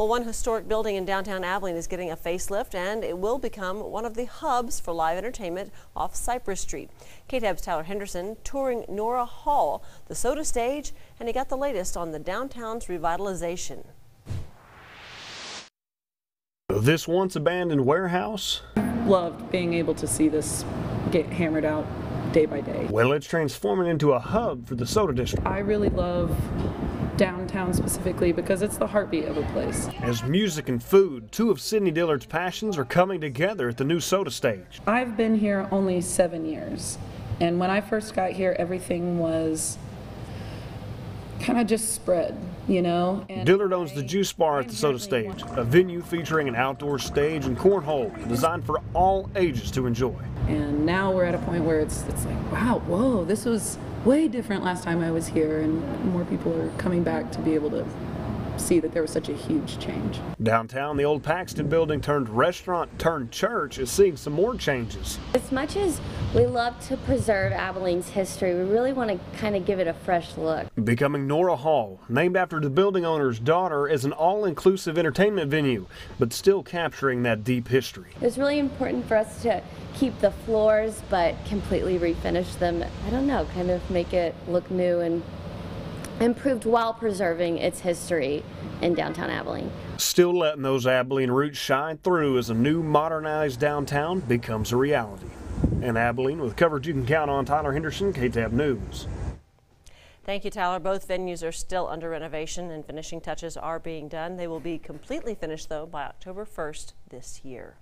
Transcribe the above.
Well, one historic building in downtown Abilene is getting a facelift and it will become one of the hubs for live entertainment off Cypress Street. KTAB's Tyler Henderson touring Nora Hall, the soda stage, and he got the latest on the downtown's revitalization. This once abandoned warehouse? Loved being able to see this get hammered out day by day. Well, it's transforming into a hub for the soda district. I really love downtown specifically because it's the heartbeat of a place. As music and food, two of Sydney Dillard's passions are coming together at the new soda stage. I've been here only seven years, and when I first got here, everything was kind of just spread, you know. And Dillard owns the Juice Bar at the Soda Stage, a venue featuring an outdoor stage and cornhole designed for all ages to enjoy. And now we're at a point where it's it's like, wow, whoa, this was way different last time I was here, and more people are coming back to be able to see that there was such a huge change. Downtown, the old Paxton building turned restaurant turned church is seeing some more changes. As much as we love to preserve Abilene's history, we really want to kind of give it a fresh look. Becoming Nora Hall, named after the building owner's daughter, is an all-inclusive entertainment venue, but still capturing that deep history. It's really important for us to keep the floors but completely refinish them. I don't know, kind of make it look new and improved while preserving its history in downtown Abilene. Still letting those Abilene roots shine through as a new modernized downtown becomes a reality. In Abilene, with coverage you can count on, Tyler Henderson, KTAB News. Thank you, Tyler. Both venues are still under renovation and finishing touches are being done. They will be completely finished, though, by October 1st this year.